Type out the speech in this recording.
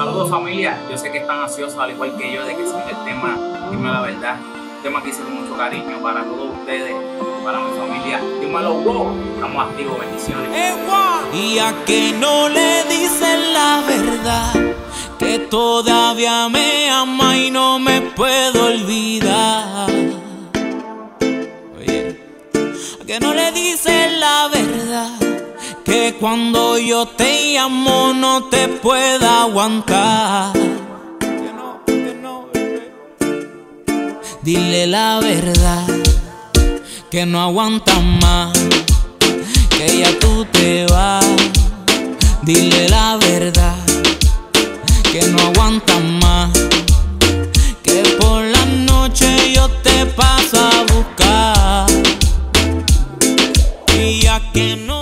Saludos familia, yo sé que están ansiosos al igual que yo de que salga el tema, dime la verdad, un tema que hice con mucho cariño para todos ustedes, para mi familia, dímelo wow, estamos activos, bendiciones. Y a que no le dicen la verdad, que todavía me ama y no me puedo olvidar. Oye, a que no le dicen la verdad, que cuando yo te llamo no te pueda aguantar. Dile la verdad, que no aguantas más, que ya tú te vas. Dile la verdad, que no aguantas más, que por la noche yo te paso a buscar. Y ya que no